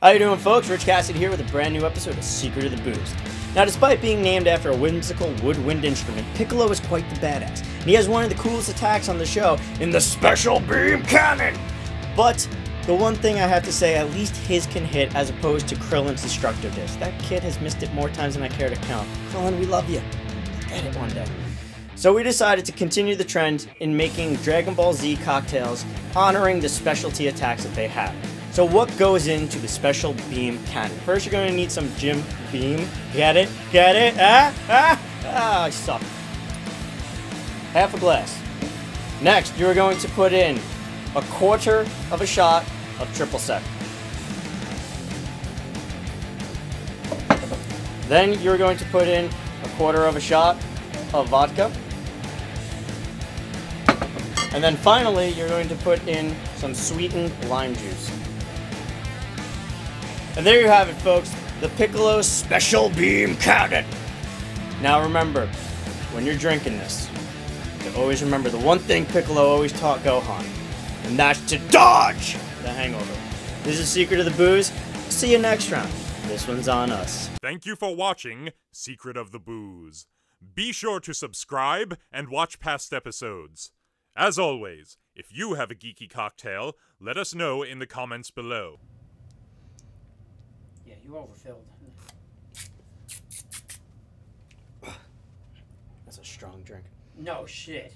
How you doing, folks? Rich Cassidy here with a brand new episode of Secret of the Booze. Now, despite being named after a whimsical woodwind instrument, Piccolo is quite the badass, and he has one of the coolest attacks on the show in the Special Beam Cannon. But the one thing I have to say, at least his can hit as opposed to Krillin's Destructo Disc. That kid has missed it more times than I care to count. Krillin, we love you. Get it one day. So we decided to continue the trend in making Dragon Ball Z cocktails honoring the specialty attacks that they have. So what goes into the special beam cannon? First you're going to need some Jim Beam. Get it? Get it? Ah? Ah? Ah, I suck. Half a glass. Next, you're going to put in a quarter of a shot of triple sec. Then you're going to put in a quarter of a shot of vodka. And then finally, you're going to put in some sweetened lime juice. And there you have it, folks. The Piccolo Special Beam Cannon. Now remember, when you're drinking this, to always remember the one thing Piccolo always taught Gohan, and that's to dodge the hangover. This is Secret of the Booze. See you next round. This one's on us. Thank you for watching Secret of the Booze. Be sure to subscribe and watch past episodes. As always, if you have a geeky cocktail, let us know in the comments below. Yeah, you overfilled. That's a strong drink. No shit.